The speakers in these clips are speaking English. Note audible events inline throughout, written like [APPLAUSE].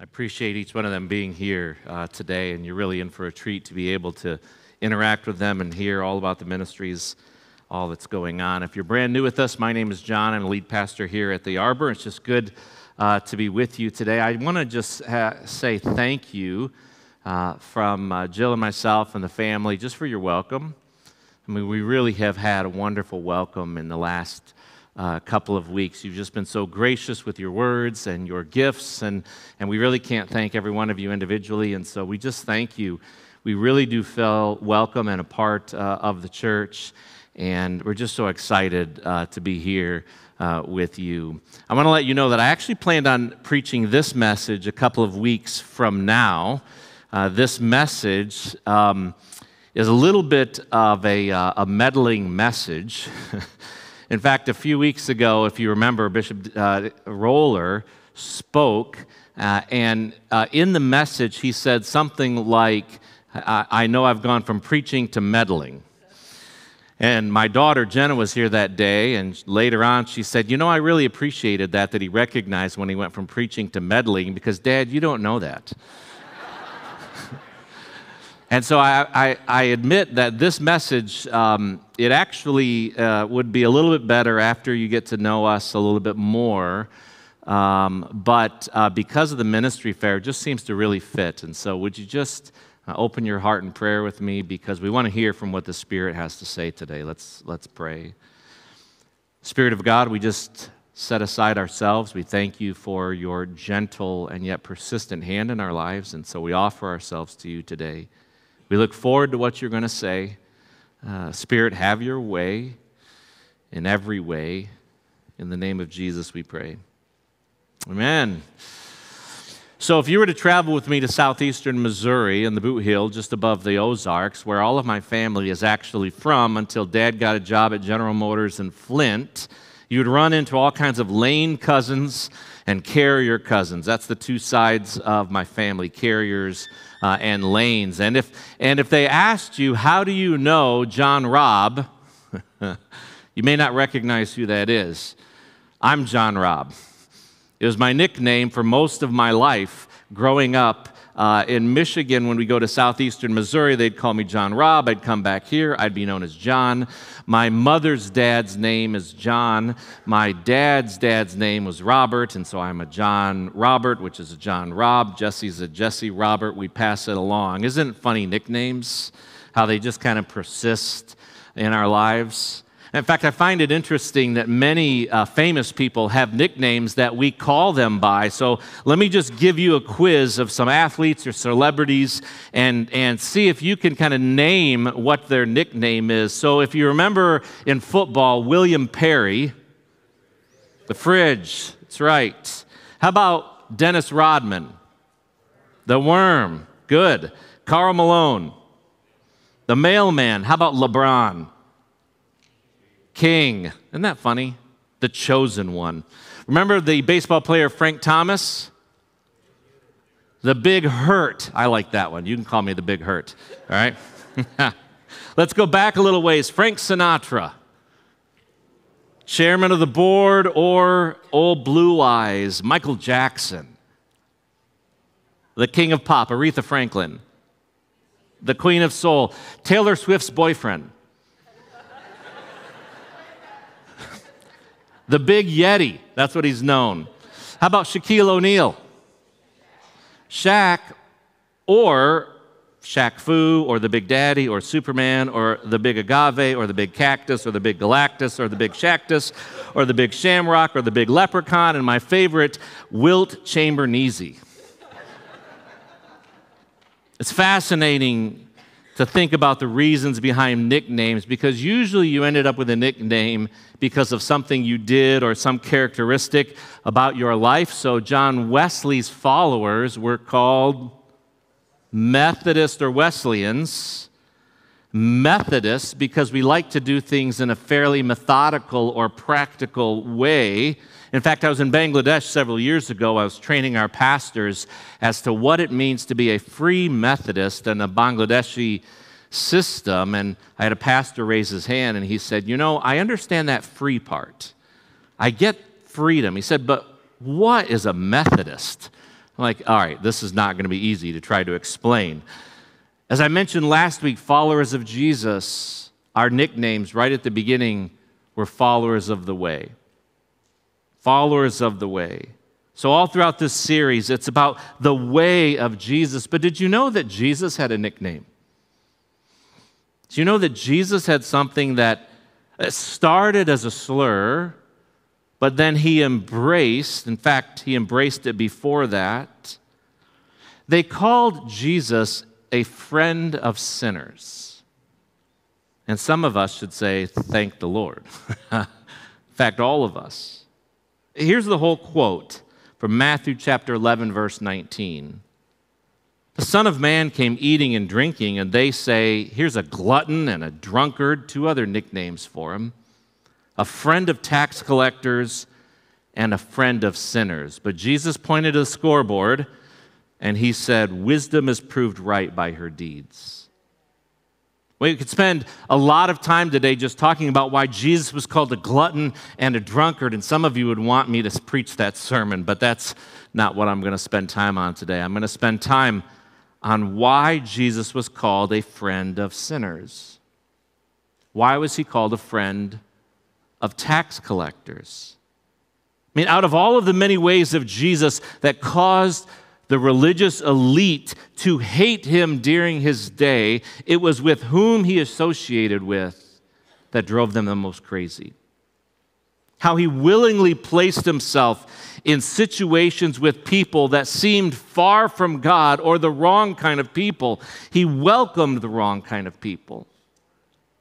I appreciate each one of them being here uh, today, and you're really in for a treat to be able to interact with them and hear all about the ministries, all that's going on. If you're brand new with us, my name is John. I'm a lead pastor here at the Arbor. It's just good uh, to be with you today. I want to just ha- say thank you uh, from uh, Jill and myself and the family just for your welcome. I mean, we really have had a wonderful welcome in the last uh, couple of weeks. You've just been so gracious with your words and your gifts, and, and we really can't thank every one of you individually. And so we just thank you. We really do feel welcome and a part uh, of the church, and we're just so excited uh, to be here. Uh, with you. I want to let you know that I actually planned on preaching this message a couple of weeks from now. Uh, this message um, is a little bit of a, uh, a meddling message. [LAUGHS] In fact, a few weeks ago, if you remember, Bishop uh, Roller spoke, uh, and uh, in the message, he said something like, I-, I know I've gone from preaching to meddling. And my daughter Jenna was here that day, and later on she said, You know, I really appreciated that, that he recognized when he went from preaching to meddling, because, Dad, you don't know that. And so I, I, I, admit that this message, um, it actually uh, would be a little bit better after you get to know us a little bit more. Um, but uh, because of the ministry fair, it just seems to really fit. And so would you just uh, open your heart in prayer with me because we want to hear from what the Spirit has to say today. Let's, let's pray. Spirit of God, we just set aside ourselves. We thank you for your gentle and yet persistent hand in our lives. And so we offer ourselves to you today. We look forward to what you're going to say. Uh, Spirit, have your way in every way. In the name of Jesus, we pray. Amen. So, if you were to travel with me to southeastern Missouri in the Bootheel, just above the Ozarks, where all of my family is actually from until dad got a job at General Motors in Flint, you'd run into all kinds of lane cousins and carrier cousins. That's the two sides of my family carriers uh, and lanes. And if, and if they asked you, How do you know John Robb? [LAUGHS] you may not recognize who that is. I'm John Robb. It was my nickname for most of my life growing up uh, in Michigan, when we go to southeastern Missouri, they'd call me John Robb. I'd come back here, I'd be known as John. My mother's dad's name is John. My dad's dad's name was Robert, and so I'm a John Robert, which is a John Robb. Jesse's a Jesse Robert. We pass it along. Isn't it funny nicknames? How they just kind of persist in our lives? In fact, I find it interesting that many uh, famous people have nicknames that we call them by. So let me just give you a quiz of some athletes or celebrities and, and see if you can kind of name what their nickname is. So if you remember in football, William Perry, the fridge, that's right. How about Dennis Rodman? The worm, good. Karl Malone, the mailman. How about LeBron? King. Isn't that funny? The chosen one. Remember the baseball player Frank Thomas? The big hurt. I like that one. You can call me the big hurt. All right? [LAUGHS] Let's go back a little ways. Frank Sinatra, chairman of the board, or old blue eyes, Michael Jackson, the king of pop, Aretha Franklin, the queen of soul, Taylor Swift's boyfriend, The Big Yeti, that's what he's known. How about Shaquille O'Neal? Shaq, or Shaq Fu, or the Big Daddy, or Superman, or the Big Agave, or the Big Cactus, or the Big Galactus, or the Big Shactus, or the Big Shamrock, or the Big Leprechaun, and my favorite, Wilt Chamberneezy. It's fascinating to think about the reasons behind nicknames because usually you ended up with a nickname because of something you did or some characteristic about your life. So, John Wesley's followers were called Methodist or Wesleyans. Methodists because we like to do things in a fairly methodical or practical way. In fact, I was in Bangladesh several years ago. I was training our pastors as to what it means to be a free Methodist in a Bangladeshi system. And I had a pastor raise his hand and he said, You know, I understand that free part. I get freedom. He said, But what is a Methodist? I'm like, all right, this is not going to be easy to try to explain. As I mentioned last week, followers of Jesus, our nicknames right at the beginning were followers of the way. Followers of the way. So, all throughout this series, it's about the way of Jesus. But did you know that Jesus had a nickname? Do you know that Jesus had something that uh, started as a slur, but then he embraced, in fact, he embraced it before that? They called Jesus a friend of sinners. And some of us should say, Thank the Lord. [LAUGHS] in fact, all of us. Here's the whole quote from Matthew chapter 11, verse 19. The Son of Man came eating and drinking, and they say, Here's a glutton and a drunkard, two other nicknames for him, a friend of tax collectors and a friend of sinners. But Jesus pointed to the scoreboard and he said, Wisdom is proved right by her deeds. We could spend a lot of time today just talking about why Jesus was called a glutton and a drunkard, and some of you would want me to preach that sermon, but that's not what I'm going to spend time on today. I'm going to spend time on why Jesus was called a friend of sinners. Why was he called a friend of tax collectors? I mean, out of all of the many ways of Jesus that caused the religious elite to hate him during his day, it was with whom he associated with that drove them the most crazy. How he willingly placed himself in situations with people that seemed far from God or the wrong kind of people. He welcomed the wrong kind of people.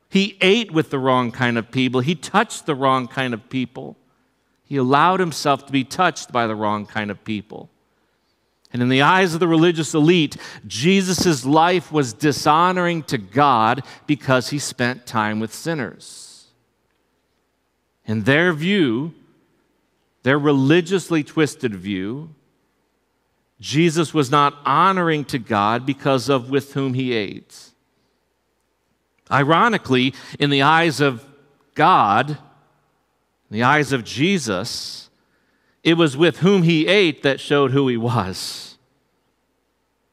He ate with the wrong kind of people. He touched the wrong kind of people. He allowed himself to be touched by the wrong kind of people. And in the eyes of the religious elite, Jesus' life was dishonoring to God because he spent time with sinners. In their view, their religiously twisted view, Jesus was not honoring to God because of with whom he ate. Ironically, in the eyes of God, in the eyes of Jesus, it was with whom he ate that showed who he was.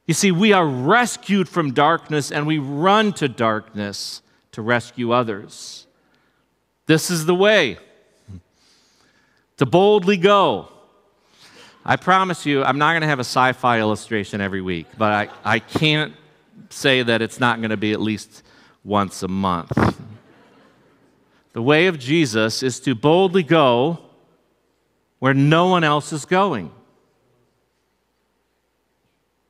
You see, we are rescued from darkness and we run to darkness to rescue others. This is the way to boldly go. I promise you, I'm not going to have a sci fi illustration every week, but I, I can't say that it's not going to be at least once a month. The way of Jesus is to boldly go where no one else is going.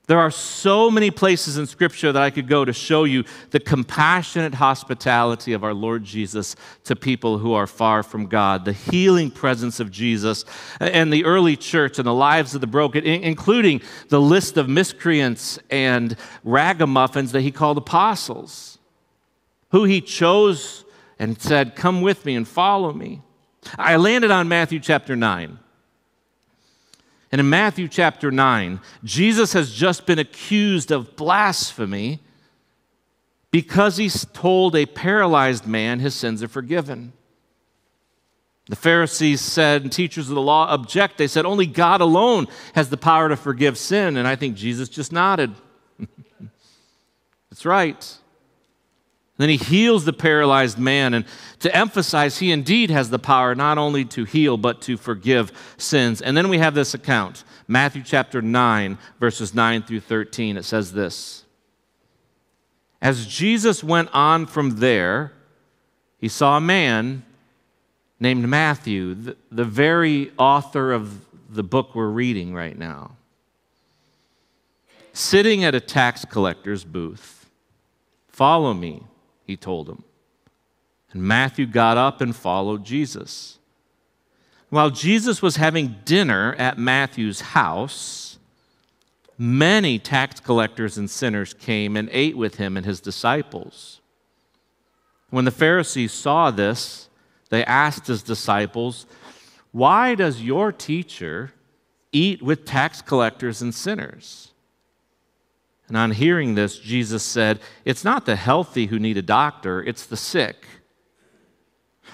There are so many places in Scripture that I could go to show you the compassionate hospitality of our Lord Jesus to people who are far from God, the healing presence of Jesus and the early church and the lives of the broken, including the list of miscreants and ragamuffins that he called apostles, who he chose and said, Come with me and follow me. I landed on Matthew chapter 9. And in Matthew chapter 9, Jesus has just been accused of blasphemy because he's told a paralyzed man his sins are forgiven. The Pharisees said, and teachers of the law object. They said, only God alone has the power to forgive sin. And I think Jesus just nodded. [LAUGHS] That's right. Then he heals the paralyzed man, and to emphasize, he indeed has the power not only to heal, but to forgive sins. And then we have this account Matthew chapter 9, verses 9 through 13. It says this As Jesus went on from there, he saw a man named Matthew, the, the very author of the book we're reading right now, sitting at a tax collector's booth. Follow me he told him. And Matthew got up and followed Jesus. While Jesus was having dinner at Matthew's house, many tax collectors and sinners came and ate with him and his disciples. When the Pharisees saw this, they asked his disciples, Why does your teacher eat with tax collectors and sinners? And on hearing this, Jesus said, It's not the healthy who need a doctor, it's the sick.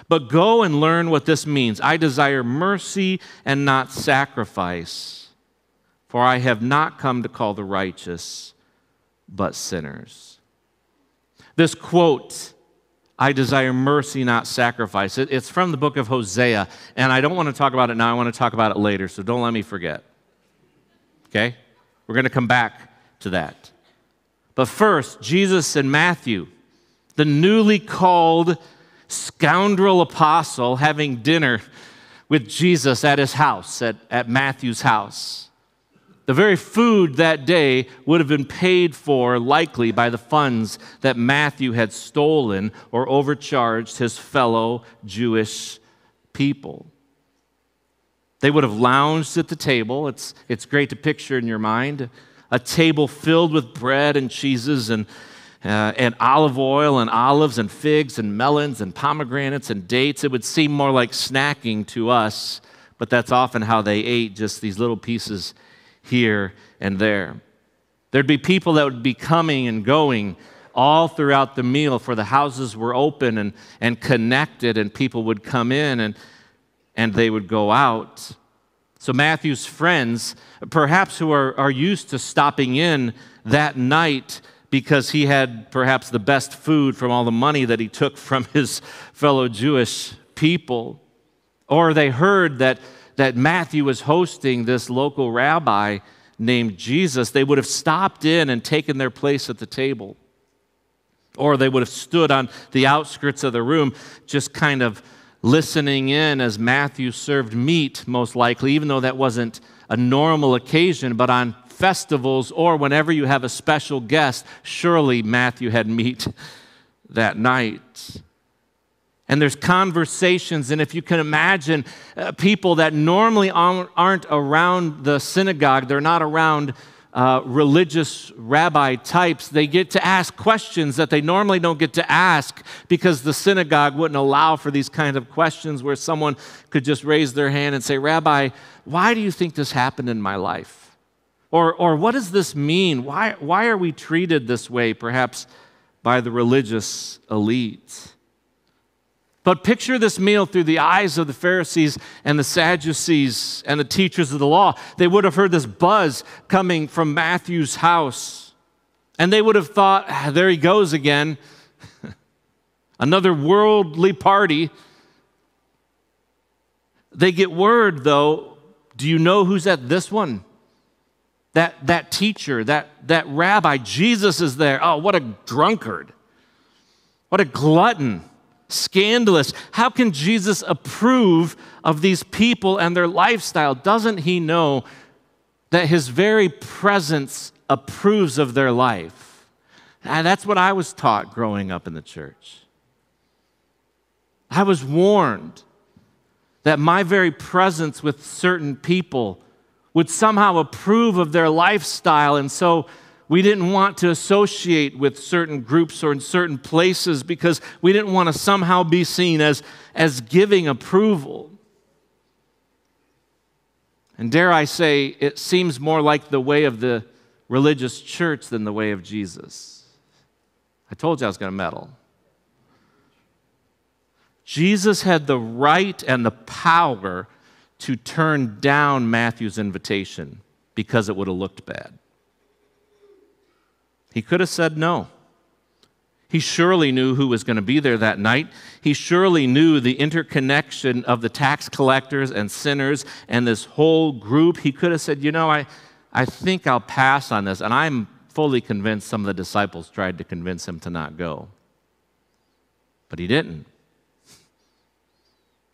But go and learn what this means. I desire mercy and not sacrifice, For I have not come to call the righteous, but sinners. This quote, I desire mercy, not sacrifice, it's from the book of Hosea, and I don't want to talk about it now. I want to talk about it later, so don't let me forget. Okay? We're going to come back to that. But first, Jesus and Matthew, the newly called scoundrel apostle, having dinner with Jesus at his house, at, at Matthew's house. The very food that day would have been paid for, likely, by the funds that Matthew had stolen or overcharged his fellow Jewish people. They would have lounged at the table. It's, it's great to picture in your mind a table filled with bread and cheeses and, uh, and olive oil and olives and figs and melons and pomegranates and dates. It would seem more like snacking to us, but that's often how they ate just these little pieces here and there. There'd be people that would be coming and going all throughout the meal, for the houses were open and, and connected, and people would come in and, and they would go out. So, Matthew's friends, perhaps who are, are used to stopping in that night because he had perhaps the best food from all the money that he took from his fellow Jewish people, or they heard that that Matthew was hosting this local rabbi named Jesus, they would have stopped in and taken their place at the table. Or they would have stood on the outskirts of the room, just kind of listening in as Matthew served meat, most likely, even though that wasn't a normal occasion, but on festivals or whenever you have a special guest, surely Matthew had meat that night and there's conversations. And if you can imagine uh, people that normally aren't around the synagogue, they're not around uh, religious rabbi types, they get to ask questions that they normally don't get to ask because the synagogue wouldn't allow for these kinds of questions where someone could just raise their hand and say, Rabbi, why do you think this happened in my life? Or, or what does this mean? Why, why are we treated this way, perhaps by the religious elite? But picture this meal through the eyes of the Pharisees and the Sadducees and the teachers of the law. They would have heard this buzz coming from Matthew's house. And they would have thought, ah, there he goes again. [LAUGHS] Another worldly party. They get word, though, do you know who's at this one? That, that teacher, that, that rabbi, Jesus is there. Oh, what a drunkard. What a glutton scandalous. How can Jesus approve of these people and their lifestyle? Doesn't he know that his very presence approves of their life? And that's what I was taught growing up in the church. I was warned that my very presence with certain people would somehow approve of their lifestyle, and so we didn't want to associate with certain groups or in certain places because we didn't want to somehow be seen as, as giving approval. And dare I say, it seems more like the way of the religious church than the way of Jesus. I told you I was going to meddle. Jesus had the right and the power to turn down Matthew's invitation because it would have looked bad. He could have said no. He surely knew who was going to be there that night. He surely knew the interconnection of the tax collectors and sinners and this whole group. He could have said, You know, I, I think I'll pass on this. And I'm fully convinced some of the disciples tried to convince him to not go. But he didn't.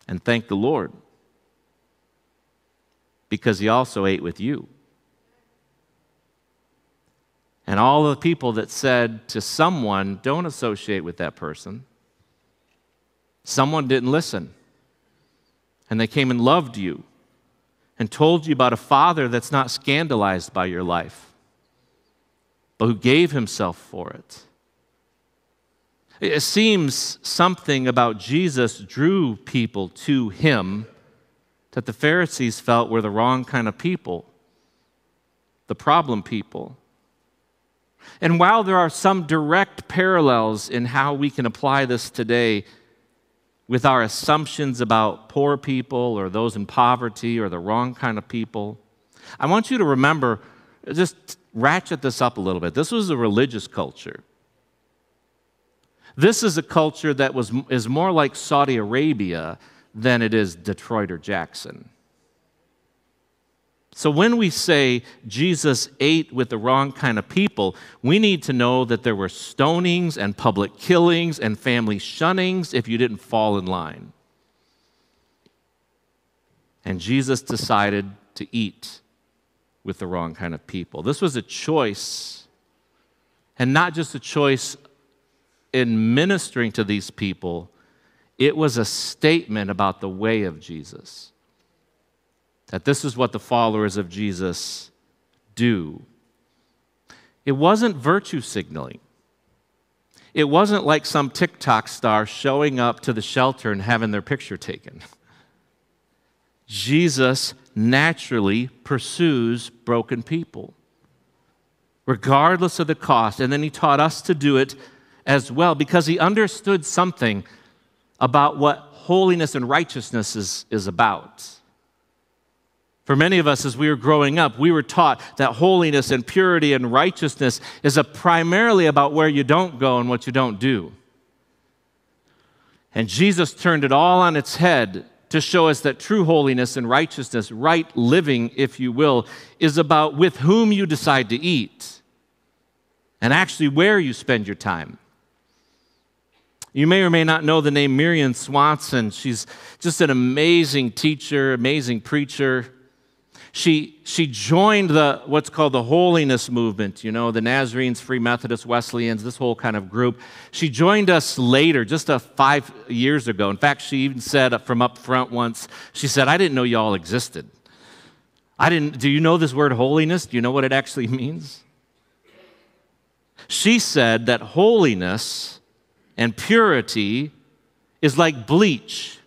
And thank the Lord, because he also ate with you. And all the people that said to someone, don't associate with that person, someone didn't listen. And they came and loved you and told you about a father that's not scandalized by your life, but who gave himself for it. It seems something about Jesus drew people to him that the Pharisees felt were the wrong kind of people, the problem people. And while there are some direct parallels in how we can apply this today with our assumptions about poor people or those in poverty or the wrong kind of people, I want you to remember, just ratchet this up a little bit. This was a religious culture. This is a culture that was, is more like Saudi Arabia than it is Detroit or Jackson. So when we say Jesus ate with the wrong kind of people, we need to know that there were stonings and public killings and family shunnings if you didn't fall in line. And Jesus decided to eat with the wrong kind of people. This was a choice, and not just a choice in ministering to these people, it was a statement about the way of Jesus. That this is what the followers of Jesus do. It wasn't virtue signaling. It wasn't like some TikTok star showing up to the shelter and having their picture taken. Jesus naturally pursues broken people, regardless of the cost. And then he taught us to do it as well because he understood something about what holiness and righteousness is, is about. For many of us, as we were growing up, we were taught that holiness and purity and righteousness is primarily about where you don't go and what you don't do. And Jesus turned it all on its head to show us that true holiness and righteousness, right living, if you will, is about with whom you decide to eat and actually where you spend your time. You may or may not know the name Marion Swanson. She's just an amazing teacher, amazing preacher she, she joined the, what's called the holiness movement, you know, the Nazarenes, Free Methodists, Wesleyans, this whole kind of group. She joined us later, just a five years ago. In fact, she even said from up front once, she said, I didn't know y'all existed. I didn't, do you know this word holiness? Do you know what it actually [LAUGHS] means? She said that holiness and purity is like bleach.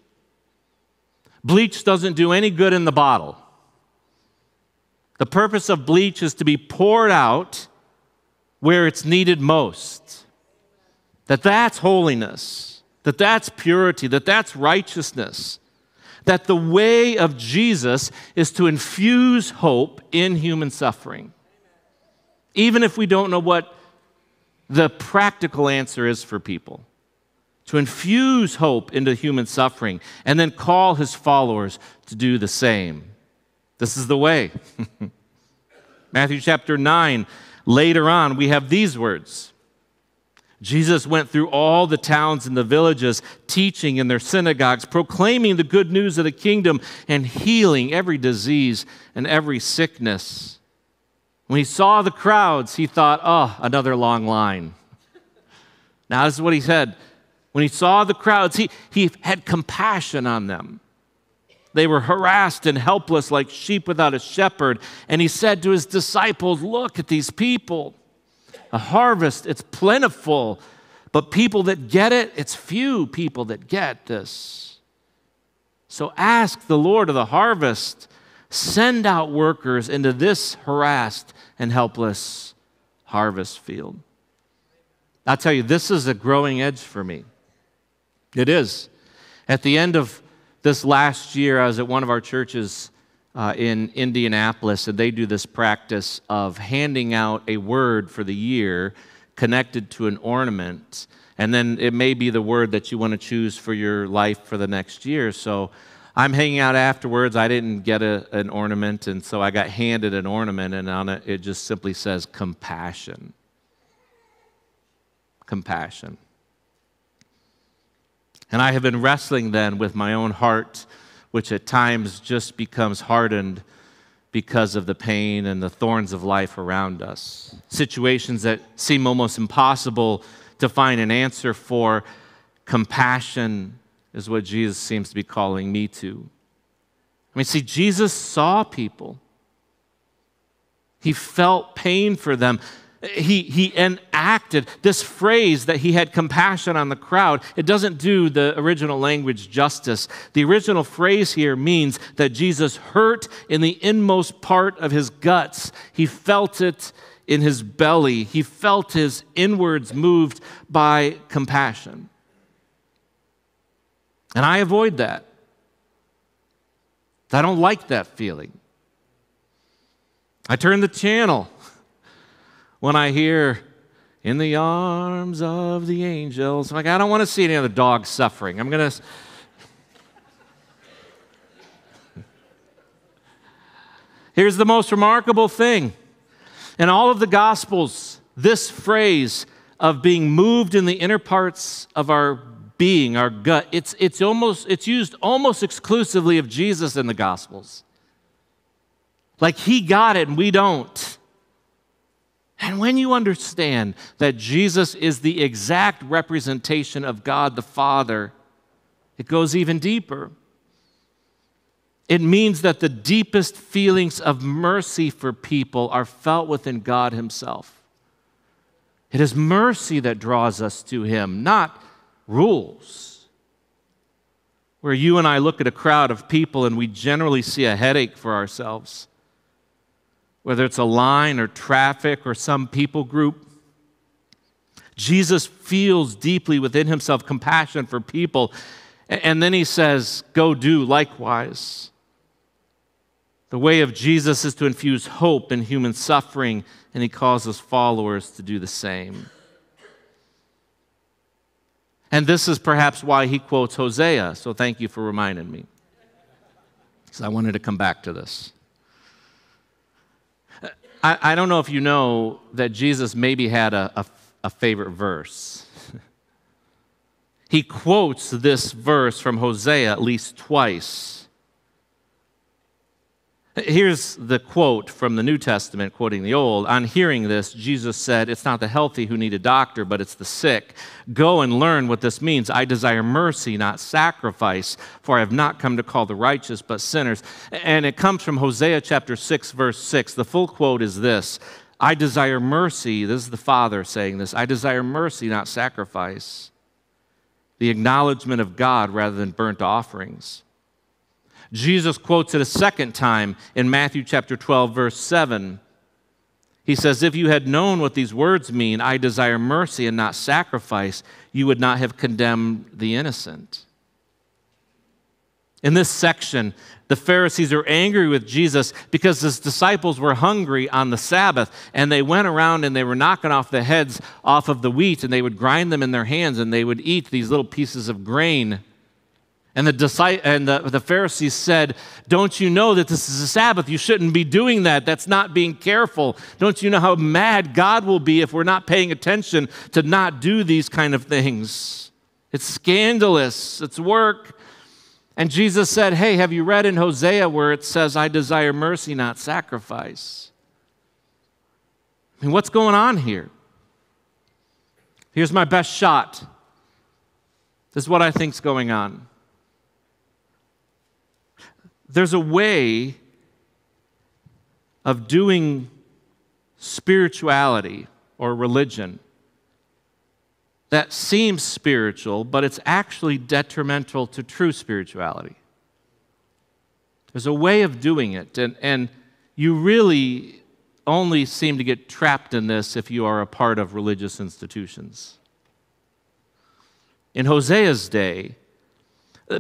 Bleach doesn't do any good in the bottle. The purpose of bleach is to be poured out where it's needed most. That that's holiness, that that's purity, that that's righteousness. That the way of Jesus is to infuse hope in human suffering. Even if we don't know what the practical answer is for people. To infuse hope into human suffering and then call his followers to do the same. This is the way. [LAUGHS] Matthew chapter 9, later on, we have these words. Jesus went through all the towns and the villages, teaching in their synagogues, proclaiming the good news of the kingdom, and healing every disease and every sickness. When he saw the crowds, he thought, oh, another long line. Now, this is what he said. When he saw the crowds, he, he had compassion on them they were harassed and helpless like sheep without a shepherd. And he said to his disciples, Look at these people. A harvest, it's plentiful, but people that get it, it's few people that get this. So ask the Lord of the harvest, send out workers into this harassed and helpless harvest field. I'll tell you, this is a growing edge for me. It is. At the end of this last year, I was at one of our churches uh, in Indianapolis, and they do this practice of handing out a word for the year connected to an ornament. And then it may be the word that you want to choose for your life for the next year. So I'm hanging out afterwards. I didn't get a, an ornament, and so I got handed an ornament, and on it, it just simply says compassion. Compassion. And I have been wrestling then with my own heart, which at times just becomes hardened because of the pain and the thorns of life around us. Situations that seem almost impossible to find an answer for. Compassion is what Jesus seems to be calling me to. I mean, see, Jesus saw people, he felt pain for them he, he enacted this phrase that he had compassion on the crowd. It doesn't do the original language justice. The original phrase here means that Jesus hurt in the inmost part of his guts. He felt it in his belly, he felt his inwards moved by compassion. And I avoid that. I don't like that feeling. I turn the channel when I hear in the arms of the angels. I'm like, I don't want to see any other dogs suffering. I'm going to. Here's the most remarkable thing. In all of the Gospels, this phrase of being moved in the inner parts of our being, our gut, it's, it's, almost, it's used almost exclusively of Jesus in the Gospels. Like he got it and we don't. And when you understand that Jesus is the exact representation of God the Father, it goes even deeper. It means that the deepest feelings of mercy for people are felt within God Himself. It is mercy that draws us to Him, not rules. Where you and I look at a crowd of people and we generally see a headache for ourselves whether it's a line or traffic or some people group. Jesus feels deeply within himself compassion for people. And then he says, Go do likewise. The way of Jesus is to infuse hope in human suffering, and he calls his followers to do the same. And this is perhaps why he quotes Hosea. So thank you for reminding me. Because I wanted to come back to this. I, I don't know if you know that Jesus maybe had a, a, a favorite verse. [LAUGHS] he quotes this verse from Hosea at least twice. Here's the quote from the New Testament, quoting the Old. On hearing this, Jesus said, It's not the healthy who need a doctor, but it's the sick. Go and learn what this means. I desire mercy, not sacrifice, for I have not come to call the righteous, but sinners. And it comes from Hosea chapter 6, verse 6. The full quote is this I desire mercy. This is the Father saying this. I desire mercy, not sacrifice. The acknowledgement of God rather than burnt offerings. Jesus quotes it a second time in Matthew chapter 12, verse 7. He says, If you had known what these words mean, I desire mercy and not sacrifice, you would not have condemned the innocent. In this section, the Pharisees are angry with Jesus because his disciples were hungry on the Sabbath and they went around and they were knocking off the heads off of the wheat and they would grind them in their hands and they would eat these little pieces of grain and, the, and the, the Pharisees said, Don't you know that this is a Sabbath? You shouldn't be doing that. That's not being careful. Don't you know how mad God will be if we're not paying attention to not do these kind of things? It's scandalous, it's work. And Jesus said, Hey, have you read in Hosea where it says, I desire mercy, not sacrifice? I mean, what's going on here? Here's my best shot. This is what I think's going on there's a way of doing spirituality or religion that seems spiritual, but it's actually detrimental to true spirituality. There's a way of doing it, and, and you really only seem to get trapped in this if you are a part of religious institutions. In Hosea's day,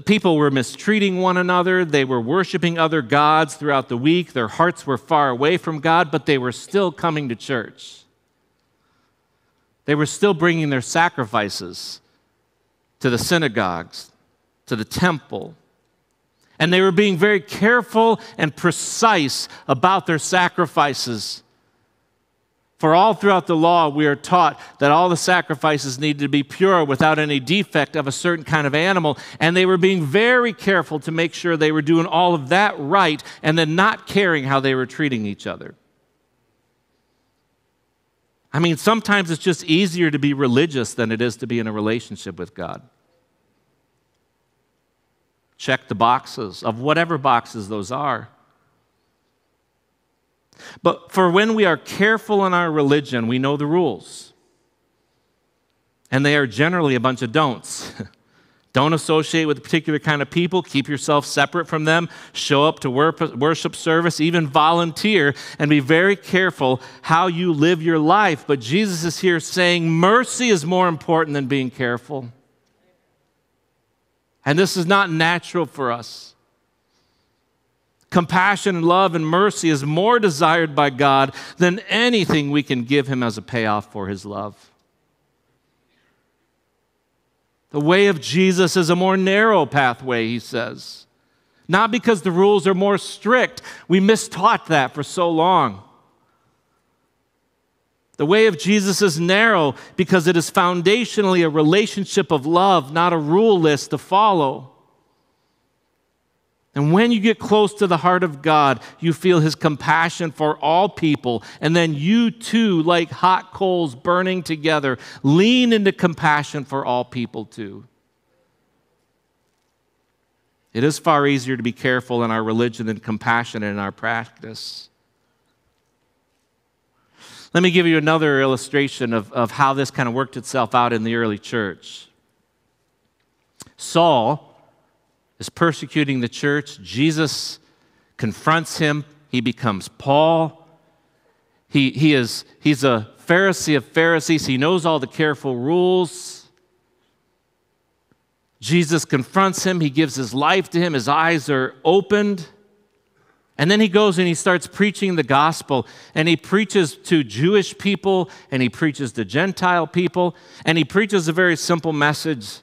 People were mistreating one another. They were worshiping other gods throughout the week. Their hearts were far away from God, but they were still coming to church. They were still bringing their sacrifices to the synagogues, to the temple. And they were being very careful and precise about their sacrifices for all throughout the law, we are taught that all the sacrifices needed to be pure without any defect of a certain kind of animal. And they were being very careful to make sure they were doing all of that right and then not caring how they were treating each other. I mean, sometimes it's just easier to be religious than it is to be in a relationship with God. Check the boxes of whatever boxes those are. But for when we are careful in our religion, we know the rules. And they are generally a bunch of don'ts. [LAUGHS] Don't associate with a particular kind of people. Keep yourself separate from them. Show up to worship service, even volunteer, and be very careful how you live your life. But Jesus is here saying mercy is more important than being careful. And this is not natural for us. Compassion and love and mercy is more desired by God than anything we can give Him as a payoff for His love. The way of Jesus is a more narrow pathway, he says. Not because the rules are more strict. We mistaught that for so long. The way of Jesus is narrow because it is foundationally a relationship of love, not a rule list to follow. And when you get close to the heart of God, you feel his compassion for all people. And then you too, like hot coals burning together, lean into compassion for all people too. It is far easier to be careful in our religion than compassionate in our practice. Let me give you another illustration of, of how this kind of worked itself out in the early church. Saul is persecuting the church. Jesus confronts him. He becomes Paul. He, he is, he's a Pharisee of Pharisees. He knows all the careful rules. Jesus confronts him. He gives his life to him. His eyes are opened. And then he goes and he starts preaching the gospel. And he preaches to Jewish people and he preaches to Gentile people. And he preaches a very simple message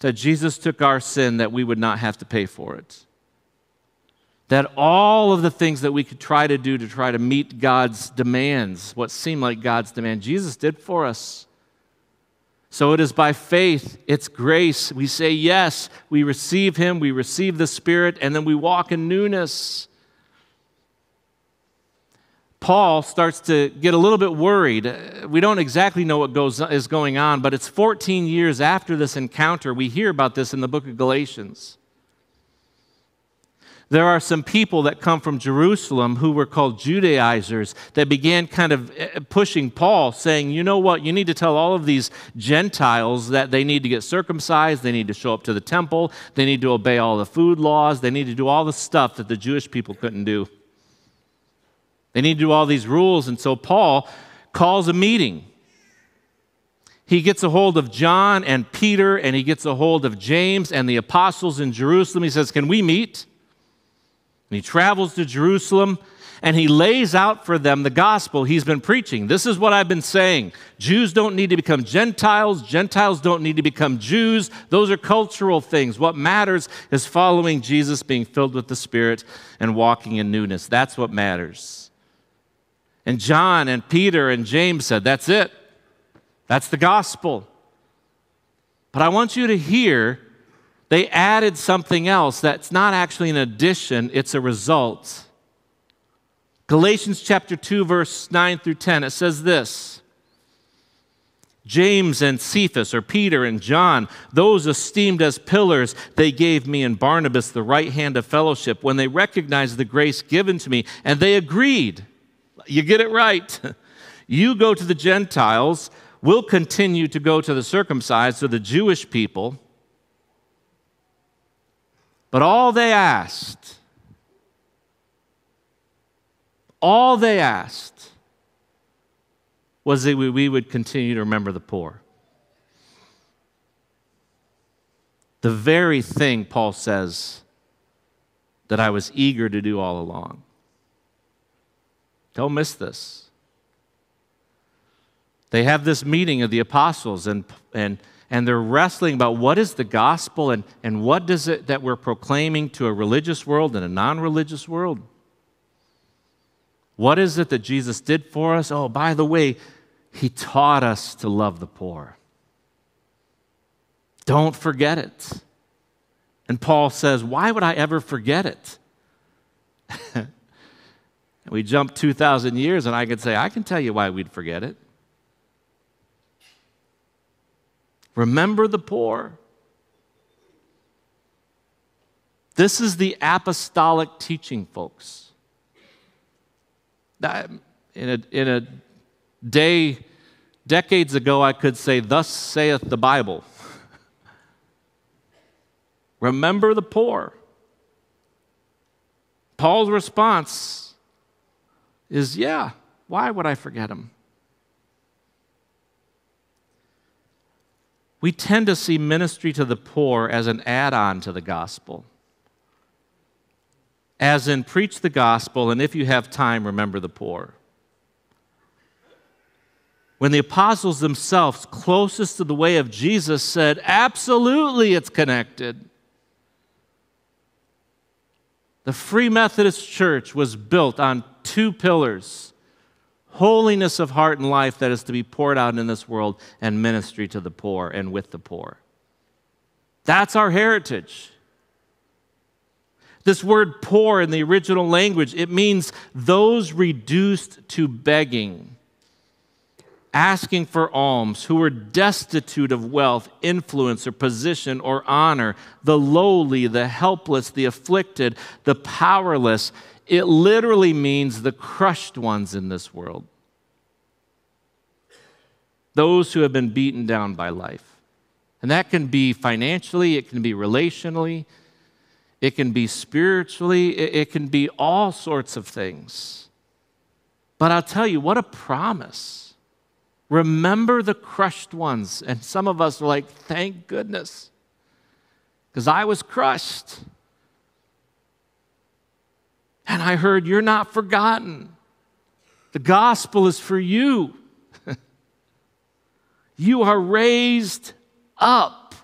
that Jesus took our sin that we would not have to pay for it. That all of the things that we could try to do to try to meet God's demands, what seemed like God's demand, Jesus did for us. So it is by faith, it's grace. We say yes, we receive Him, we receive the Spirit, and then we walk in newness. Paul starts to get a little bit worried. We don't exactly know what goes, is going on, but it's 14 years after this encounter. We hear about this in the book of Galatians. There are some people that come from Jerusalem who were called Judaizers that began kind of eh, pushing Paul, saying, You know what? You need to tell all of these Gentiles that they need to get circumcised, they need to show up to the temple, they need to obey all the food laws, they need to do all the stuff that the Jewish people couldn't do. They need to do all these rules. And so Paul calls a meeting. He gets a hold of John and Peter, and he gets a hold of James and the apostles in Jerusalem. He says, Can we meet? And he travels to Jerusalem and he lays out for them the gospel he's been preaching. This is what I've been saying Jews don't need to become Gentiles, Gentiles don't need to become Jews. Those are cultural things. What matters is following Jesus, being filled with the Spirit, and walking in newness. That's what matters. And John and Peter and James said, That's it. That's the gospel. But I want you to hear they added something else that's not actually an addition, it's a result. Galatians chapter 2, verse 9 through 10, it says this James and Cephas, or Peter and John, those esteemed as pillars, they gave me and Barnabas the right hand of fellowship when they recognized the grace given to me, and they agreed you get it right. [LAUGHS] You go to the Gentiles, we'll continue to go to the circumcised, or the Jewish people. But all they asked, all they asked was that we would continue to remember the poor. The very thing, Paul says, that I was eager to do all along. Don't miss this. They have this meeting of the apostles and, and, and they're wrestling about what is the gospel and, and what does it that we're proclaiming to a religious world and a non religious world. What is it that Jesus did for us? Oh, by the way, he taught us to love the poor. Don't forget it. And Paul says, Why would I ever forget it? [LAUGHS] And we jump 2,000 years, and I could say, I can tell you why we'd forget it. Remember the poor. This is the apostolic teaching, folks. In a, in a day, decades ago, I could say, Thus saith the Bible. [LAUGHS] Remember the poor. Paul's response is yeah, why would I forget him? We tend to see ministry to the poor as an add on to the gospel. as in preach the gospel, and if you have time, remember the poor. When the apostles themselves, closest to the way of Jesus, said, Absolutely, it's connected. The Free Methodist Church was built on two pillars holiness of heart and life that is to be poured out in this world, and ministry to the poor and with the poor. That's our heritage. This word poor in the original language, it means those reduced to begging, asking for alms, who were destitute of wealth, influence, or position or honor, the lowly, the helpless, the afflicted, the powerless. It literally means the crushed ones in this world. Those who have been beaten down by life. And that can be financially, it can be relationally, it can be spiritually, it, can be all sorts of things. But I'll tell you, what a promise. Remember the crushed ones. And some of us are like, thank goodness, because I was crushed. And I heard, you're not forgotten. The gospel is for you. [LAUGHS] you are raised up.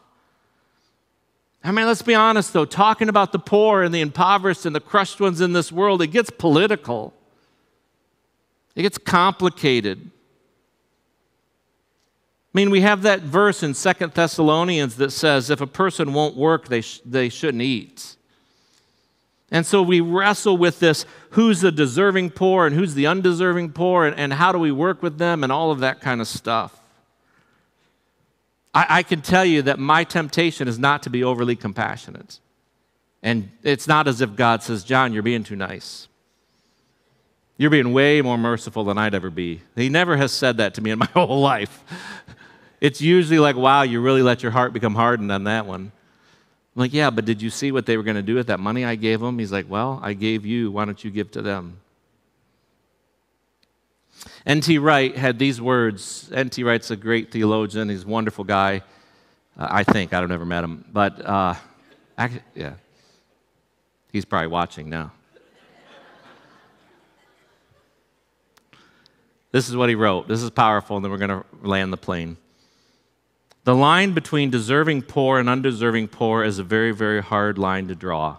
I mean, let's be honest though, talking about the poor and the impoverished and the crushed ones in this world, it gets political, it gets complicated. I mean, we have that verse in Second Thessalonians that says if a person won't work, they, sh- they shouldn't eat. And so we wrestle with this who's the deserving poor and who's the undeserving poor, and, and how do we work with them, and all of that kind of stuff. I, I can tell you that my temptation is not to be overly compassionate. And it's not as if God says, John, you're being too nice. You're being way more merciful than I'd ever be. He never has said that to me in [LAUGHS] my whole life. It's usually like, wow, you really let your heart become hardened on that one. I'm like, yeah, but did you see what they were going to do with that money I gave them? He's like, well, I gave you. Why don't you give to them? N.T. Wright had these words. N.T. Wright's a great theologian. He's a wonderful guy. Uh, I think. I've never met him. But, uh, yeah. He's probably watching now. this is what he wrote. This is powerful, and then we're going to land the plane. The line between deserving poor and undeserving poor is a very, very hard line to draw.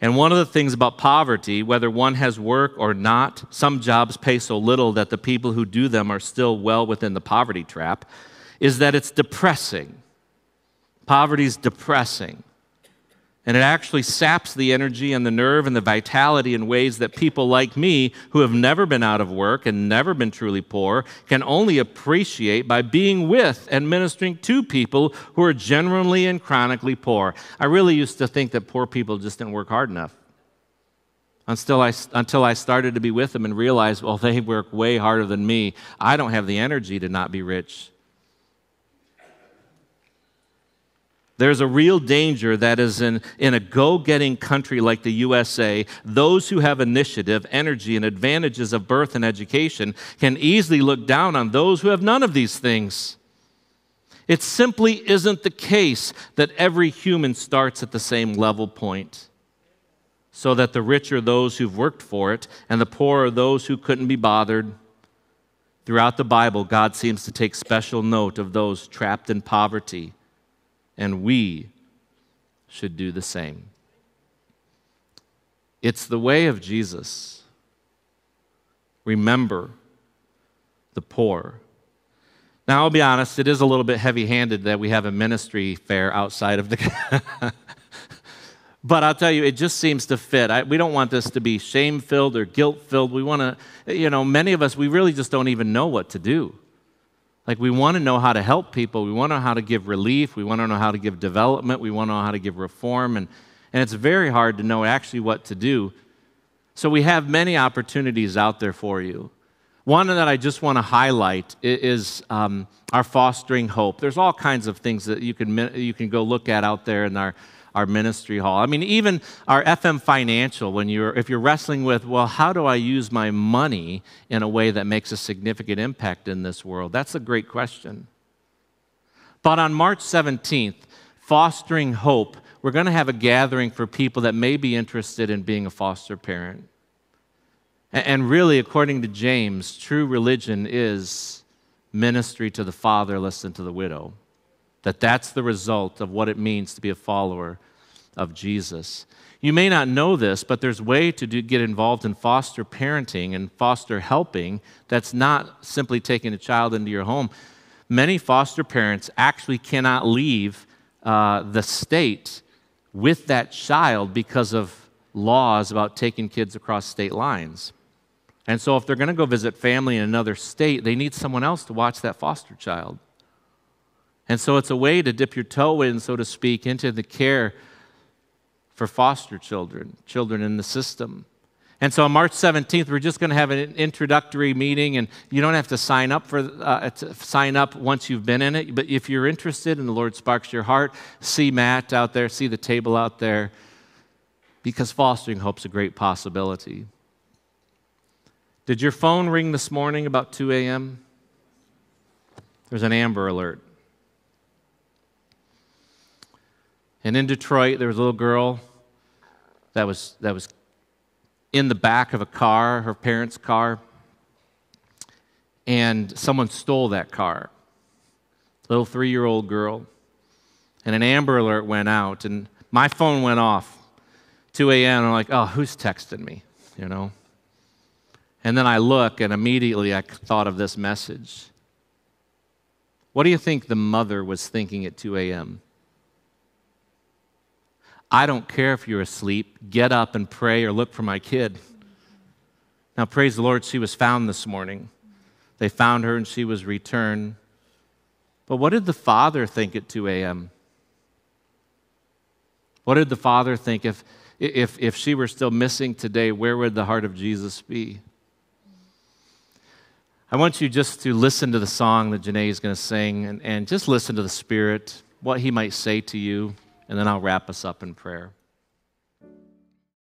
And one of the things about poverty, whether one has work or not, some jobs pay so little that the people who do them are still well within the poverty trap, is that it's depressing. Poverty is depressing. And it actually saps the energy and the nerve and the vitality in ways that people like me, who have never been out of work and never been truly poor, can only appreciate by being with and ministering to people who are genuinely and chronically poor. I really used to think that poor people just didn't work hard enough. Until I, until I started to be with them and realized, well, they work way harder than me. I don't have the energy to not be rich. There's a real danger that is in, in a go getting country like the USA, those who have initiative, energy, and advantages of birth and education can easily look down on those who have none of these things. It simply isn't the case that every human starts at the same level point, so that the rich are those who've worked for it, and the poor are those who couldn't be bothered. Throughout the Bible, God seems to take special note of those trapped in poverty and we should do the same. It's the way of Jesus. Remember the poor. Now, I'll be honest, it is a little bit heavy handed that we have a ministry fair outside of the. [LAUGHS] but I'll tell you, it just seems to fit. I, we don't want this to be shame filled or guilt filled. We want to, you know, many of us, we really just don't even know what to do. Like, we want to know how to help people. We want to know how to give relief. We want to know how to give development. We want to know how to give reform. And, and it's very hard to know actually what to do. So, we have many opportunities out there for you. One that I just want to highlight is um, our fostering hope. There's all kinds of things that you can, you can go look at out there in our our ministry hall. I mean, even our FM financial, when you're, if you're wrestling with, well, how do I use my money in a way that makes a significant impact in this world? That's a great question. But on March 17th, Fostering Hope we're going to have a gathering for people that may be interested in being a foster parent. And really, according to James, true religion is ministry to the fatherless and to the widow. That that's the result of what it means to be a follower of Jesus. You may not know this, but there's way to do, get involved in foster parenting and foster helping that's not simply taking a child into your home. Many foster parents actually cannot leave uh, the state with that child because of laws about taking kids across state lines. And so, if they're going to go visit family in another state, they need someone else to watch that foster child. And so, it's a way to dip your toe in, so to speak, into the care for foster children, children in the system. And so on March 17th, we're just going to have an introductory meeting, and you don't have to sign up for uh, sign up once you've been in it. But if you're interested and the Lord sparks your heart, see Matt out there, see the table out there, because fostering hope's a great possibility. Did your phone ring this morning about 2 a.m.? There's an Amber Alert. And in Detroit, there was a little girl that was, that was in the back of a car, her parents' car, and someone stole that car. Little three year old girl. And an Amber Alert went out, and my phone went off. 2 a.m., I'm like, oh, who's texting me? You know? And then I look, and immediately I thought of this message. What do you think the mother was thinking at 2 a.m.? I don't care if you're asleep. Get up and pray or look for my kid. Now, praise the Lord, she was found this morning. They found her and she was returned. But what did the father think at 2 a.m.? What did the father think if, if, if she were still missing today? Where would the heart of Jesus be? I want you just to listen to the song that Janae is going to sing and, and just listen to the Spirit, what He might say to you, and then I'll wrap us up in prayer.